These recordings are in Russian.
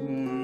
Mm.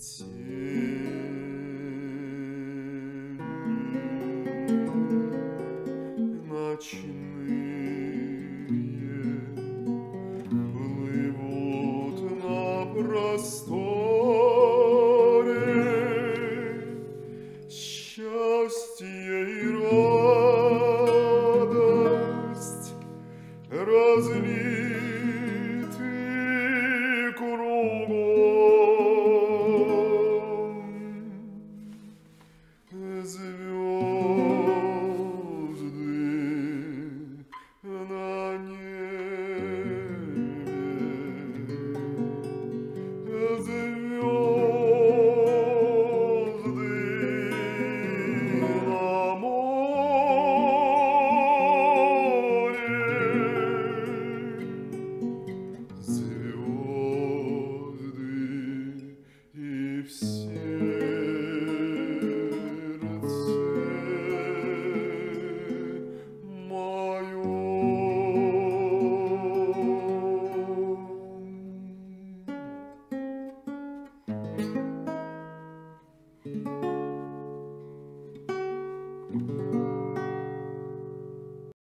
Тень ночной